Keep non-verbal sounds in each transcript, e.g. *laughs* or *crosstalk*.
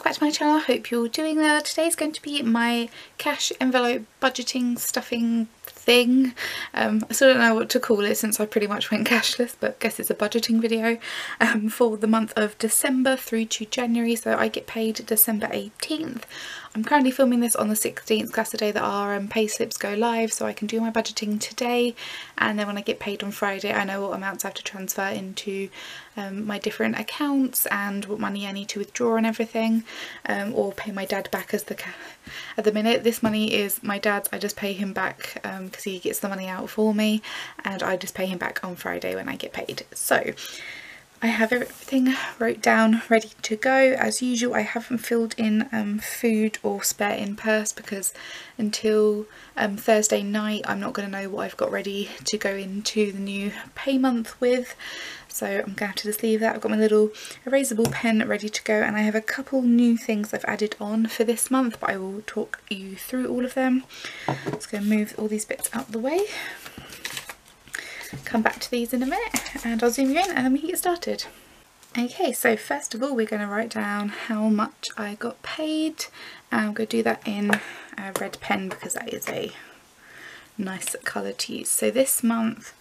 welcome back to my channel. I hope you're doing well. Today's going to be my cash envelope budgeting stuffing thing. Um, I still don't know what to call it since I pretty much went cashless but guess it's a budgeting video um, for the month of December through to January so I get paid December 18th. I'm currently filming this on the 16th because that's the day that our um, pay slips go live so I can do my budgeting today. And then when I get paid on Friday I know what amounts I have to transfer into um, my different accounts and what money I need to withdraw and everything um, or pay my dad back as the at the minute. This money is my dad's. I just pay him back because um, he gets the money out for me and I just pay him back on Friday when I get paid. So I have everything wrote down ready to go as usual I haven't filled in um, food or spare in purse because until um, Thursday night I'm not going to know what I've got ready to go into the new pay month with so I'm going to have to just leave that. I've got my little erasable pen ready to go and I have a couple new things I've added on for this month but I will talk you through all of them. Going to move all these bits out of the way come back to these in a minute and I'll zoom you in and then we can get started. Okay, so first of all we're going to write down how much I got paid. Um, I'm going to do that in a red pen because that is a nice colour to use. So this month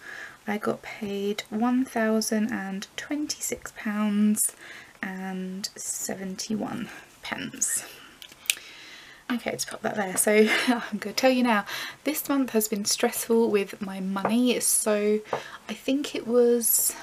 I got paid £1,026 and 71 pence. Okay, to pop that there. So *laughs* I'm going to tell you now, this month has been stressful with my money. So I think it was,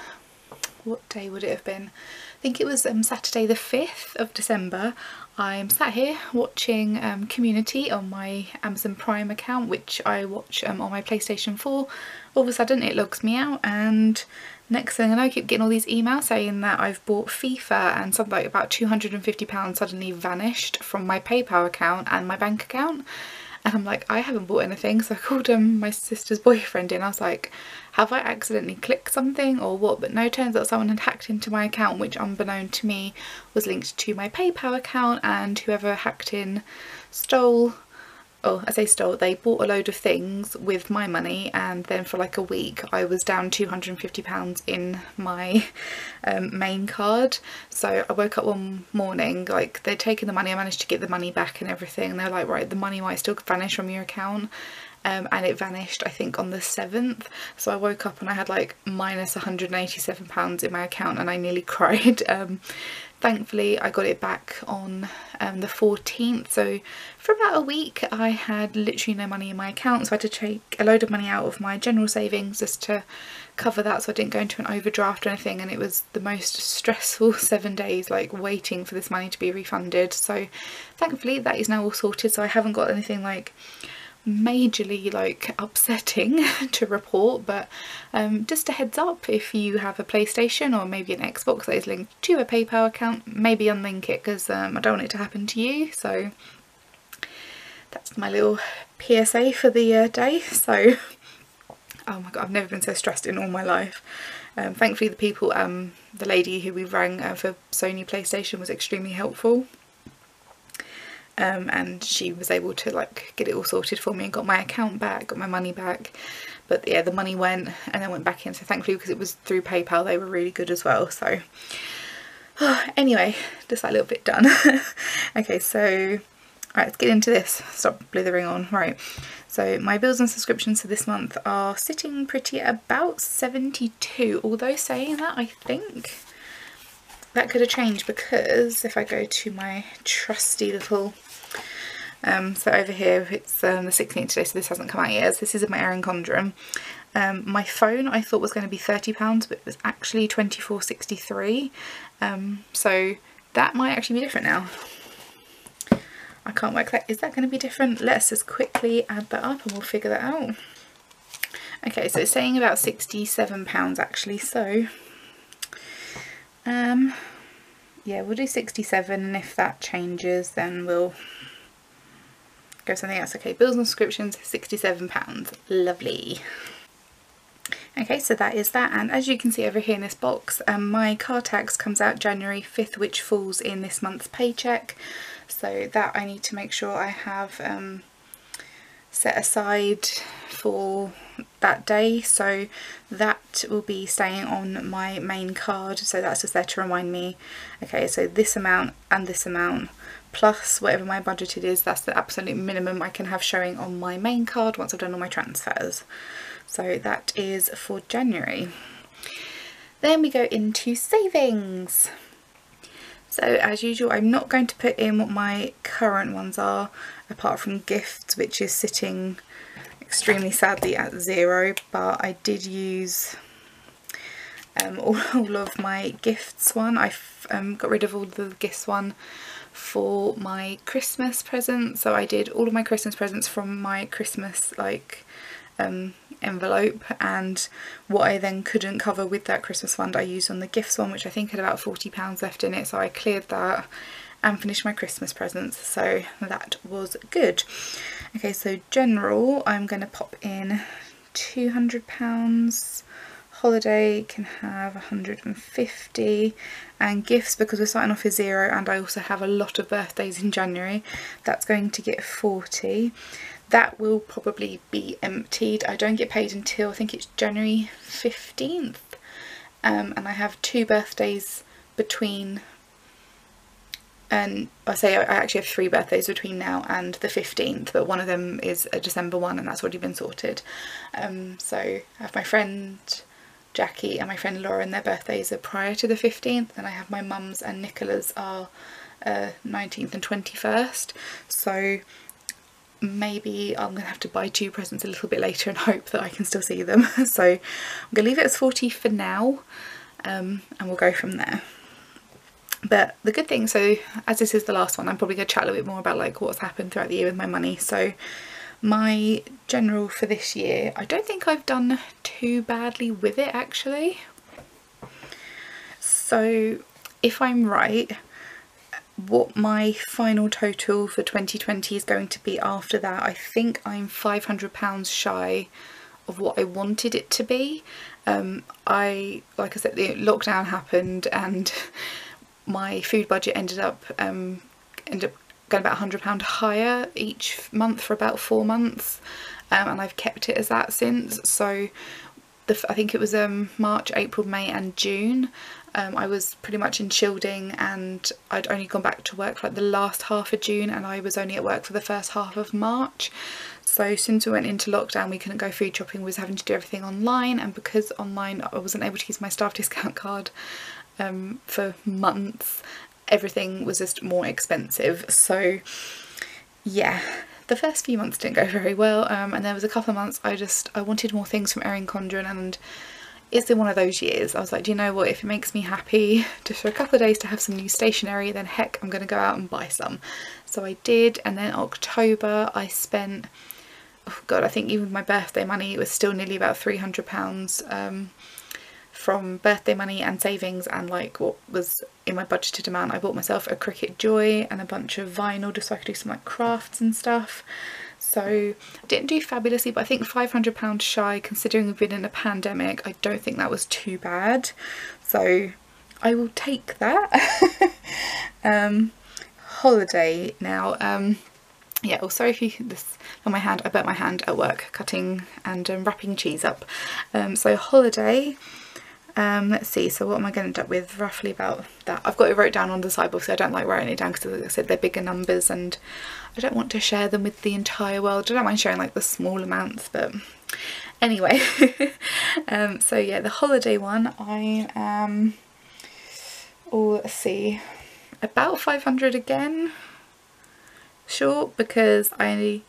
what day would it have been? I think it was um, Saturday the 5th of December. I'm sat here watching um, Community on my Amazon Prime account, which I watch um, on my PlayStation 4. All of a sudden it logs me out and next thing I I keep getting all these emails saying that I've bought FIFA and something like about £250 suddenly vanished from my PayPal account and my bank account. And I'm like I haven't bought anything so I called um, my sister's *laughs* boyfriend in. I was like have I accidentally clicked something or what? But no turns out someone had hacked into my account which unbeknown to me was linked to my PayPal account and whoever hacked in stole oh I say stole they bought a load of things with my money and then for like a week I was down 250 pounds in my um, main card. So I woke up one morning like they'd taken the money I managed to get the money back and everything and they're like right the money might still vanish from your account. Um, and it vanished I think on the 7th so I woke up and I had like minus 187 pounds in my account and I nearly *laughs* cried. Um, thankfully I got it back on um, the 14th so for about a week I had literally no money in my account so I had to take a load of money out of my general savings just to cover that so I didn't go into an overdraft or anything and it was the most stressful *laughs* seven days like waiting for this money to be refunded. So thankfully that is now all sorted so I haven't got anything like majorly like upsetting *laughs* to report but um, just a heads up if you have a PlayStation or maybe an Xbox that is linked to a PayPal account maybe unlink it because um, I don't want it to happen to you. So that's my little PSA for the uh, day. So *laughs* oh my god I've never been so stressed in all my life. Um, thankfully the people um, the lady who we rang uh, for Sony PlayStation was extremely helpful um, and she was able to like get it all sorted for me and got my account back, got my money back. But yeah, the money went and then went back in. So thankfully, because it was through PayPal, they were really good as well. So *sighs* anyway, just that little bit done. *laughs* okay, so Right, let's get into this. Stop blithering on. Right, so my bills and subscriptions for this month are sitting pretty at about 72. Although saying that, I think that could have changed because if I go to my trusty little um, so over here it's um, the 16th today so this hasn't come out yet. This is my Erin Condren. Um, my phone I thought was going to be £30 but it was actually 24.63 um, so that might actually be different now. I can't work that. Is that going to be different? Let's just quickly add that up and we'll figure that out. Okay, so it's saying about £67 actually, so um, yeah, we'll do 67 and if that changes then we'll go something else. Okay, bills and subscriptions, £67. Lovely. Okay, so that is that and as you can see over here in this box, um, my car tax comes out January 5th which falls in this month's paycheck. So that I need to make sure I have um, set aside for that day. So that that will be staying on my main card so that's just there to remind me okay so this amount and this amount plus whatever my budgeted is that's the absolute minimum I can have showing on my main card once I've done all my transfers. So that is for January. Then we go into savings. So as usual I'm not going to put in what my current ones are apart from gifts which is sitting extremely sadly at zero but I did use um, all, *laughs* all, of my gifts one. I um, got rid of all the gifts one for my Christmas present so I did all of my Christmas presents from my Christmas like um, envelope. And what I then couldn't cover with that Christmas fund I used on the gifts one which I think had about £40 left in it. So I cleared that and finished my Christmas presents. So that was good. Okay so general I'm going to pop in £200 holiday can have 150 and gifts because we're starting off with zero and I also have a lot of birthdays in January that's going to get 40 that will probably be emptied. I don't get paid until I think it's January 15th um, and I have two birthdays between and I say I actually have three birthdays between now and the 15th but one of them is a December one and that's already been sorted. Um, so I have my friend Jackie and my friend Lauren their birthdays are prior to the 15th and I have my mum's and Nicola's are uh, 19th and 21st so maybe I'm gonna have to buy two presents a little bit later and hope that I can still see them. *laughs* So I'm gonna leave it as 40 for now um, and we'll go from there. But the good thing so as this is the last one I'm probably going to chat a little bit more about like what's happened throughout the year with my money. So my general for this year I don't think I've done too badly with it actually. So if I'm right what my final total for 2020 is going to be after that I think I'm 500 pounds shy of what I wanted it to be. Um, I like I said the lockdown happened and *laughs* my food budget ended up um, ended up going about £100 higher each month for about four months um, and I've kept it as that since. So the, I think it was um, March, April, May and June um, I was pretty much in shielding and I'd only gone back to work for like the last half of June and I was only at work for the first half of March. So since we went into lockdown we couldn't go food shopping we was having to do everything online and because online I wasn't able to use my staff *laughs* discount card um, for months everything was just more expensive. So yeah the first few months didn't go very well um, and there was a couple of months I just I wanted more things from Erin Condren and it's in one of those years. I was like do you know what? If it makes me happy *laughs* just for a couple of days to have some new stationery then heck I'm gonna go out and buy some. So I did and then October I spent oh god I think even my birthday money it was still nearly about 300 pounds um, from birthday money and savings and like what was in my budgeted amount I bought myself a Cricut Joy and a bunch of vinyl just so I could do some like crafts and stuff. So I didn't do fabulously but I think £500 shy considering we've been in a pandemic I don't think that was too bad. So I will take that. *laughs* Um, holiday now. Um, yeah oh sorry if you this on my hand I burnt my hand at work cutting and um, wrapping cheese up. Um, so holiday um, let's see, so what am I going to end up with? Roughly about that. I've got it wrote down on the side because I don't like writing it down because like I said they're bigger numbers and I don't want to share them with the entire world. I don't mind sharing like the small amounts but anyway. *laughs* um, so yeah, the holiday one I am, oh let's see, about 500 again short because I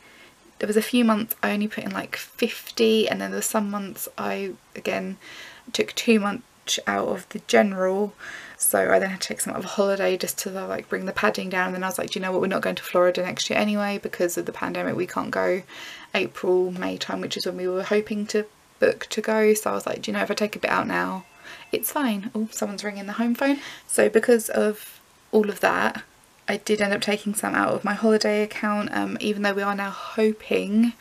there was a few months I only put in like 50 and then there were some months I again took too much out of the general. So I then had to take some out of a holiday just to like bring the padding down. And then I was like do you know what? We're not going to Florida next year anyway because of the pandemic. We can't go April May time which is when we were hoping to book to go. So I was like do you know if I take a bit out now it's fine. Oh someone's ringing the home phone. So because of all of that I did end up taking some out of my holiday account um, even though we are now hoping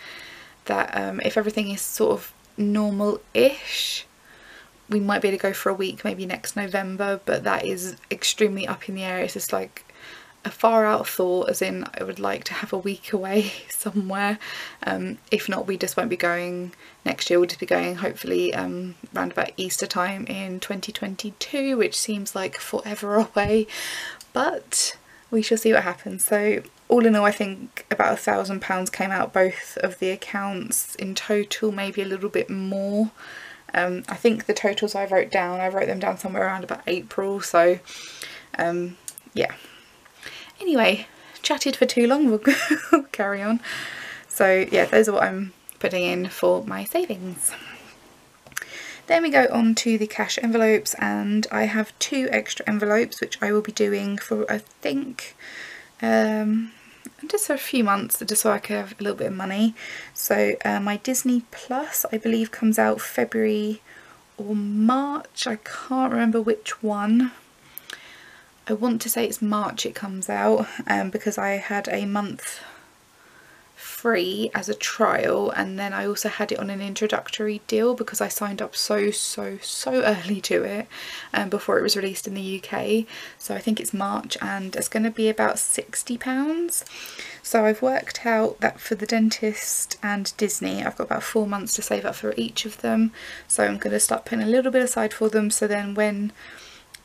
that um, if everything is sort of normal-ish we might be able to go for a week maybe next November but that is extremely up in the air. It's just like a far out thought as in I would like to have a week away *laughs* somewhere. Um, if not we just won't be going next year. We'll just be going hopefully um, around about Easter time in 2022 which seems like forever *laughs* away. But we shall see what happens. So all in all I think about a thousand pounds came out both of the accounts. In total maybe a little bit more um, I think the totals I wrote down I wrote them down somewhere around about April so um, yeah Anyway, chatted for too long, *laughs* we'll carry on. So yeah, those are what I'm putting in for my savings. Then we go on to the cash envelopes and I have two extra envelopes which I will be doing for I think um, just for a few months just so I can have a little bit of money. So uh, my Disney Plus I believe comes out February or March, I can't remember which one I want to say it's March it comes out um, because I had a month free as a trial and then I also had it on an introductory deal because I signed up so so so *laughs* early to it um, before it was released in the UK so I think it's March and it's going to be about £60 so I've worked out that for the dentist and Disney I've got about four months to save up for each of them. So I'm going to start putting a little bit aside for them. So then when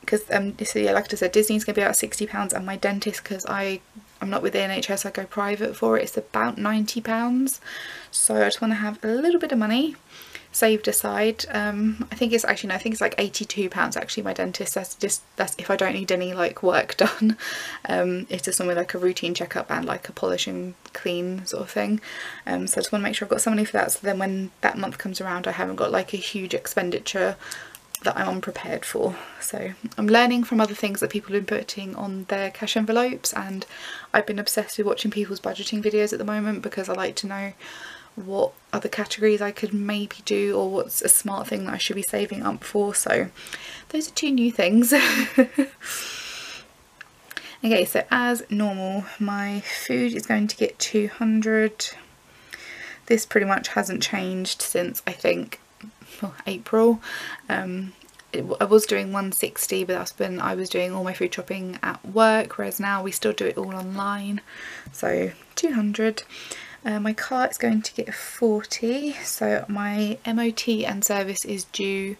because um so yeah like I said Disney's gonna be about 60 pounds and my dentist because I I'm not with the NHS I go private for it. It's about 90 pounds. So I just want to have a little bit of money saved aside. Um I think it's actually no I think it's like 82 pounds actually my dentist. That's just that's if I don't need any like work *laughs* done. Um it's just something like a routine checkup and like a polish and clean sort of thing. Um so I just want to make sure I've got some money for that. So then when that month comes around I haven't got like a huge expenditure that I'm unprepared for. So I'm learning from other things that people have been putting on their cash envelopes and I've been obsessed with watching people's budgeting videos at the moment because I like to know what other categories I could maybe do or what's a smart thing that I should be saving up for. So those are two new things. *laughs* okay, so as normal, my food is going to get 200. This pretty much hasn't changed since I think well, April. Um, it, I was doing 160 but that's when I was doing all my food shopping at work whereas now we still do it all online. So 200 uh, my car is going to get 40 so my MOT and service is due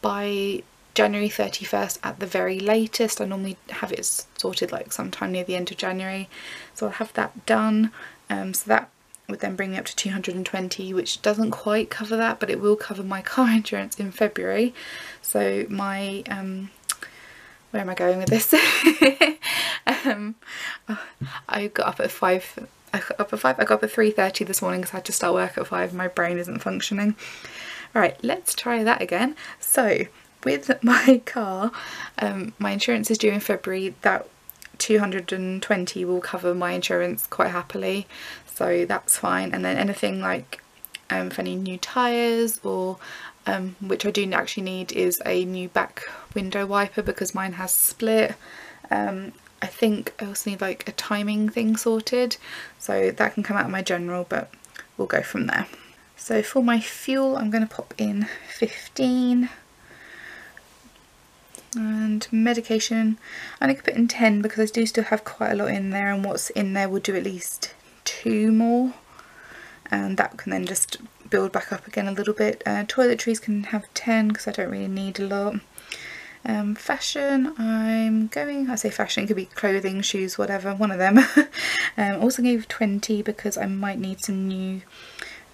by January 31st at the very latest. I normally have it sorted like sometime near the end of January. So I'll have that done. Um, so that would then bring me up to 220 which doesn't quite cover that but it will cover my *laughs* car insurance in February. So my um where am I going with this? *laughs* Um I got up at 5 I got up at 5 I got up at 3.30 this morning because I had to start work at 5 my brain isn't functioning. Alright, let's try that again. So with *laughs* my car um my insurance is due in February. That 220 will cover my insurance quite happily so that's fine. And then anything like um, for any new tyres or um, which I do actually need is a new back window wiper because mine has split. Um, I think I also need like a timing thing sorted. So that can come out of my general but we'll go from there. So for my fuel I'm going to pop in 15 and medication I'm going to put in 10 because I do still have quite a lot in there and what's in there will do at least two more and that can then just build back up again a little bit. Uh, toiletries can have 10 because I don't really need a lot. Um, fashion, I'm going, I say fashion, could be clothing, shoes, whatever, one of them. *laughs* um, also gave 20 because I might need some new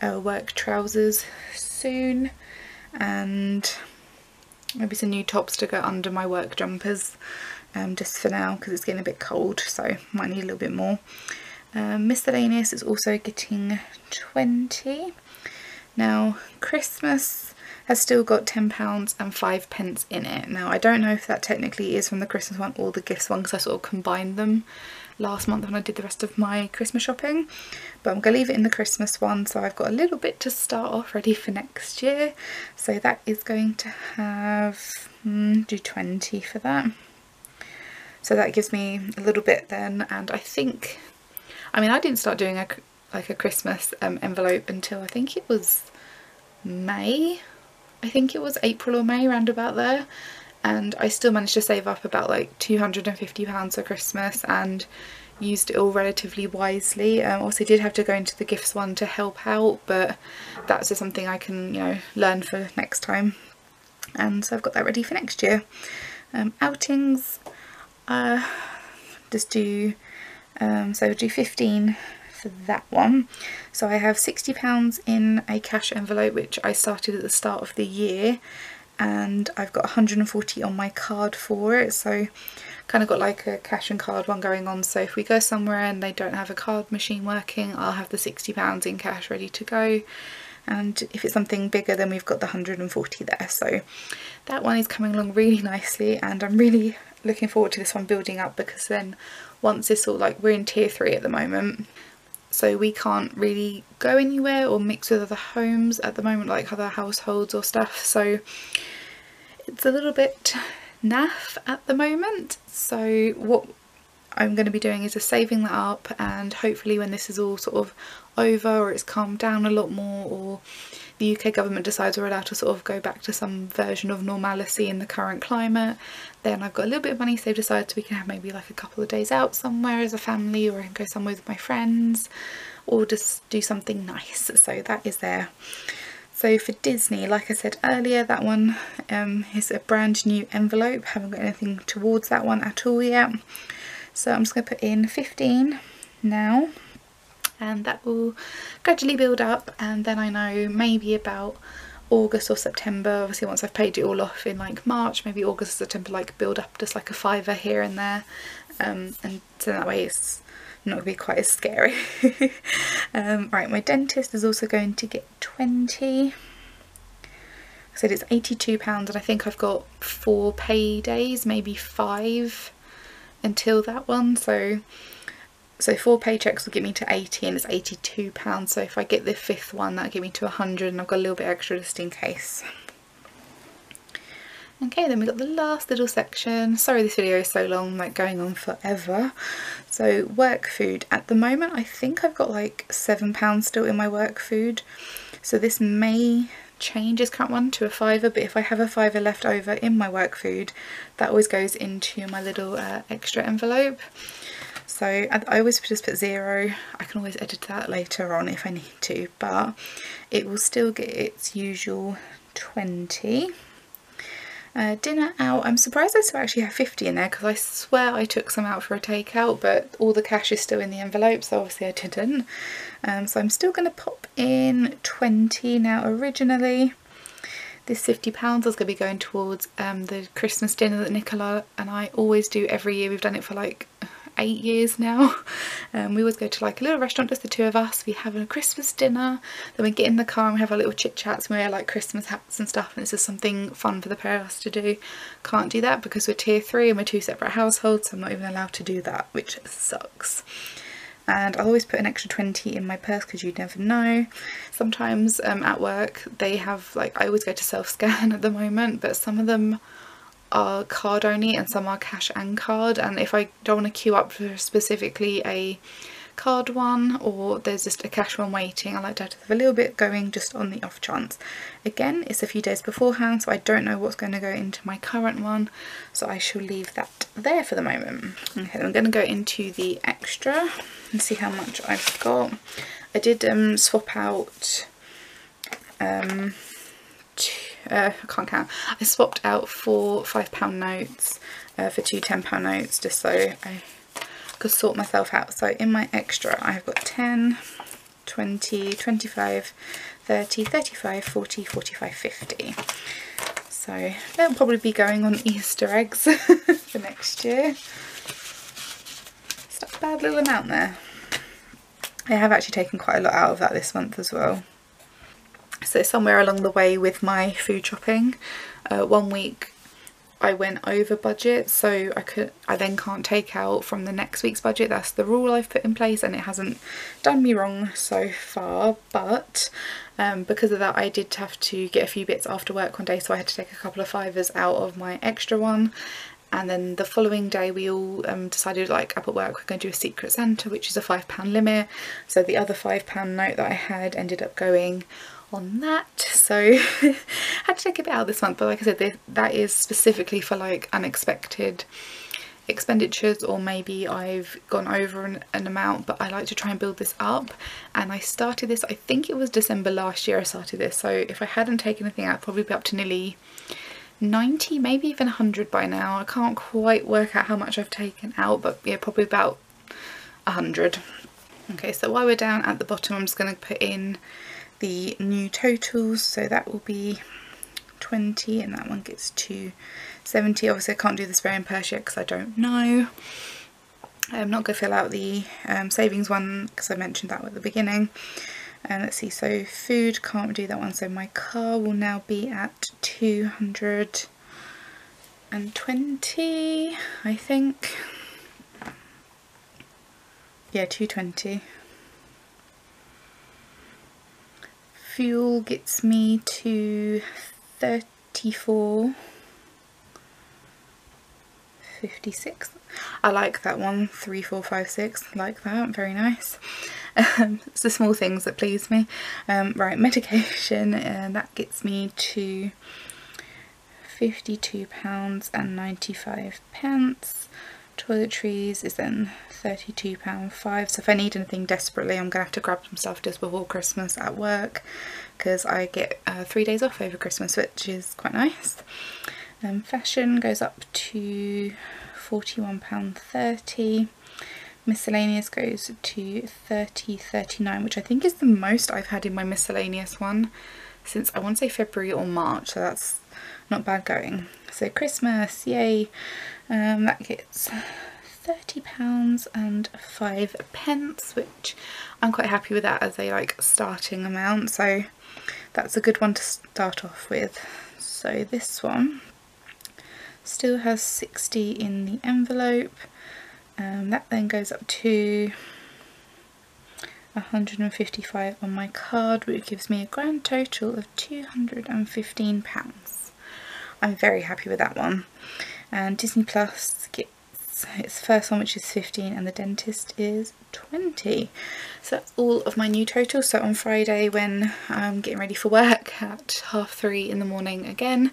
uh, work trousers soon and maybe some new tops to go under my work jumpers um, just for now because it's getting a bit cold so might need a little bit more. Um, miscellaneous is also getting 20. Now Christmas has still got £10 and 5 pence in it. Now I don't know if that technically is from the Christmas one or the gifts one because I sort of combined them last month when I did the rest of my Christmas shopping. But I'm going to leave it in the Christmas one so I've got a little bit to start off ready for next year. So that is going to have, mm, do 20 for that. So that gives me a little bit then and I think I mean I didn't start doing a like a Christmas um, envelope until I think it was May I think it was April or May round about there and I still managed to save up about like £250 for Christmas and used it all relatively wisely. Um, also did have to go into the gifts one to help out but that's just something I can you know learn for next time and so I've got that ready for next year. Um, outings, uh, just do, um, so do 15 for that one. So I have £60 in a cash envelope which I started at the start of the year and I've got 140 on my card for it. So kind of got like a cash and card one going on. So if we go somewhere and they don't have a card machine working I'll have the £60 in cash ready to go. And if it's something bigger then we've got the 140 there. So that one is coming along really nicely and I'm really looking forward to this one building up because then once this all like we're in tier 3 at the moment. So we can't really go anywhere or mix with other homes at the moment like other households or stuff. So it's a little bit naff at the moment. So what I'm going to be doing is just saving that up and hopefully when this is all sort of over or it's calmed down a lot more or the UK government decides we're allowed to sort of go back to some version of normality in the current climate then I've got a little bit of money saved aside so we can have maybe like a couple of days out somewhere as a family or I can go somewhere with my friends or just do something nice so that is there. So for Disney, like I said earlier, that one um, is a brand new envelope. Haven't got anything towards that one at all yet. So I'm just going to put in 15 now and that will gradually build up and then I know maybe about August or September obviously once I've paid it all off in like March maybe August or September like build up just like a fiver here and there um, and so that way it's not going to be quite as scary. *laughs* um, right my dentist is also going to get 20 I said it's £82 and I think I've got four pay days maybe five until that one so so four paychecks will get me to 80 and it's 82 pounds. So if I get the fifth one that'll get me to 100 and I've got a little bit extra just in case. Okay then we've got the last little section. Sorry this video is so long like going on forever. So work food. At the moment I think I've got like seven pounds still in my work food. So this may change this current one to a fiver but if I have a fiver left over in my work food that always goes into my little uh, extra envelope so I, I always just put zero I can always edit that later on if I need to but it will still get its usual 20 uh, dinner out, I'm surprised I still actually have 50 in there because I swear I took some out for a takeout but all the cash is still in the envelope so obviously I didn't. Um, so I'm still going to pop in 20 now originally. This £50 was going to be going towards um, the Christmas dinner that Nicola and I always do every year. We've done it for like eight years now. *laughs* Um, we always go to like a little restaurant, just the two of us. We have a Christmas dinner, then we get in the car and we have our little chit chats we wear like Christmas hats and stuff and it's just something fun for the pair of us to do. Can't do that because we're tier three and we're two separate households so I'm not even allowed to do that which sucks and I'll always put an extra 20 in my purse because you never know. Sometimes um, at work they have like I always go to self-scan *laughs* at the moment but some of them are card only and some are cash and card and if I don't want to queue up for specifically a card one or there's just a cash one waiting I like to have a little bit going just on the off chance. Again it's a few days beforehand so I don't know what's going to go into my current one so I shall leave that there for the moment. Okay I'm going to go into the extra and see how much I've got. I did um, swap out um, uh, I can't count. I swapped out four £5 notes uh, for two £10 notes just so I could sort myself out. So in my extra I've got 10, 20, 25, 30, 35, 40, 45, 50. So they'll probably be going on Easter eggs *laughs* for next year. It's not a bad little amount there. I have actually taken quite a lot out of that this month as well so somewhere along the way with my food shopping. Uh, one week I went over budget so I could I then can't take out from the next week's budget. That's the rule I've put in place and it hasn't done me wrong so far but um, because of that I did have to get a few bits after work one day so I had to take a couple of fivers out of my extra one. And then the following day we all um, decided like up at work we're going to do a secret Santa which is a five pound limit. So the other five pound note that I had ended up going on that. So I *laughs* had to take a bit out this month but like I said that is specifically for like unexpected expenditures or maybe I've gone over an, an, amount but I like to try and build this up. And I started this I think it was December last year I started this. So if I hadn't taken anything out I'd probably be up to nearly 90 maybe even 100 by now. I can't quite work out how much I've taken out but yeah probably about 100 okay so while we're down at the bottom I'm just going to put in the new totals so that will be 20 and that one gets to 70 obviously I can't do very in purse yet because I don't know. I'm not going to fill out the um, savings one because I mentioned that at the beginning. And let's see so food can't do that one so my car will now be at 220 I think. Yeah 220 fuel gets me to 34 56 I like that one. 3456 like that. Very nice. *laughs* Um, it's the small things that please me. Um, right medication *laughs* uh, that gets me to 52 pounds and 95 pence toiletries is then £32.5 so if I need anything desperately I'm gonna have to grab some stuff just before Christmas at work because I get uh, three days off over Christmas which is quite nice. Um, fashion goes up to £41.30 miscellaneous goes to 30.39 which I think is the most I've had in my miscellaneous one since I want to say February or March so that's not bad going. So Christmas yay um, that gets £30 and 5 pence which I'm quite happy with that as a like starting amount. So that's a good one to start off with. So this one still has 60 in the envelope. Um, that then goes up to 155 on my card which gives me a grand total of 215 pounds. I'm very happy with that one and Disney Plus gets its first one which is 15 and the dentist is 20 so that's all of my new totals. So on Friday when I'm getting ready for work at half three in the morning again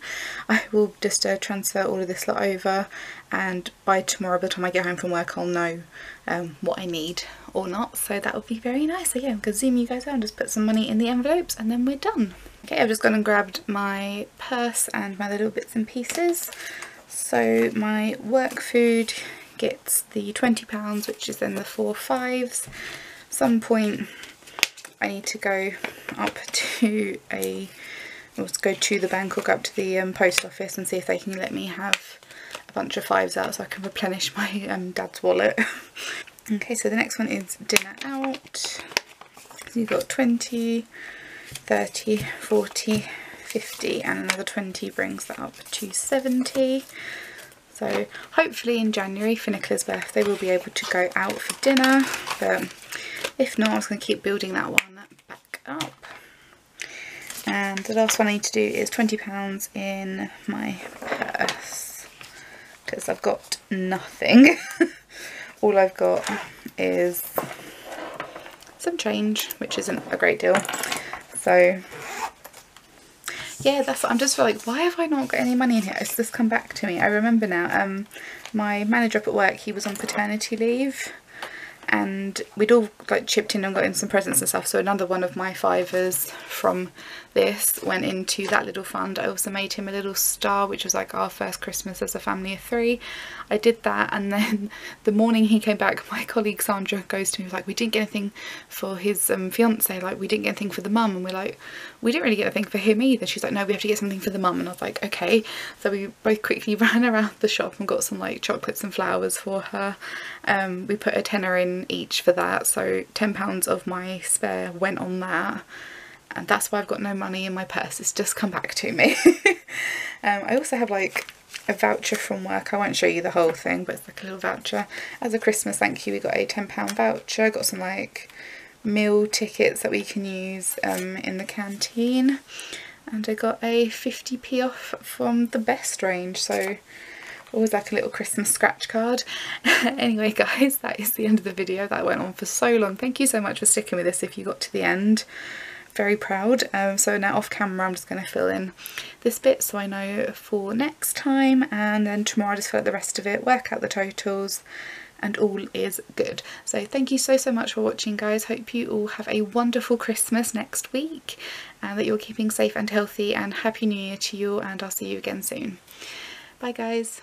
I will just uh, transfer all of this lot over. And by tomorrow by the time I get home from work I'll know um, what I need or not. So that would be very nice. So yeah I'm going to zoom you guys out and just put some money in the envelopes and then we're done. Okay I've just gone and grabbed my purse and my little bits and pieces so my work food gets the £20 which is then the four fives. Some point I need to go up to a, or go to the bank or go up to the um, post office and see if they can let me have a bunch of fives out so I can replenish my um, dad's wallet. *laughs* okay so the next one is dinner out. So you've got 20, 30, 40, 50 and another 20 brings that up to 70 so hopefully in January for Nicola's birthday we'll be able to go out for dinner. But if not I was going to keep building that one back up. And the last one I need to do is £20 in my purse because I've got nothing. *laughs* All I've got is some change which isn't a great deal. So yeah that's I'm just like why have I not got any money in here? It's just come back to me. I remember now um my manager up at work he was on paternity leave and we'd all like chipped in and got in some presents and stuff so another one of my fivers from this went into that little fund. I also made him a little star which was like our first Christmas as a family of three. I did that and then *laughs* the morning he came back my colleague Sandra goes to me like we didn't get anything for his um, fiance like we didn't get anything for the mum. And we're like we didn't really get anything for him either. She's like no we have to get something for the mum. And I was like okay. So we both quickly *laughs* ran around the shop and got some like chocolates and flowers for her. Um, we put a tenner in each for that so £10 of my spare went on that. And that's why I've got no money in my purse it's just come back to me. *laughs* Um, I also have like a voucher from work I won't show you the whole thing but it's like a little voucher. As a Christmas thank you we got a £10 voucher got some like meal tickets that we can use um, in the canteen. And I got a 50p off from the best range so always like a little Christmas scratch card. *laughs* anyway guys, that is the end of the video. That went on for so long. Thank you so much for sticking with us if you got to the end. very proud. Um, so now off camera I'm just going to fill in this bit so I know for next time and then tomorrow I'll just fill out the rest of it, work out the totals and all is good. So thank you so so much for watching guys. Hope you all have a wonderful Christmas next week and that you're keeping safe and healthy and happy new year to you and I'll see you again soon. Bye guys.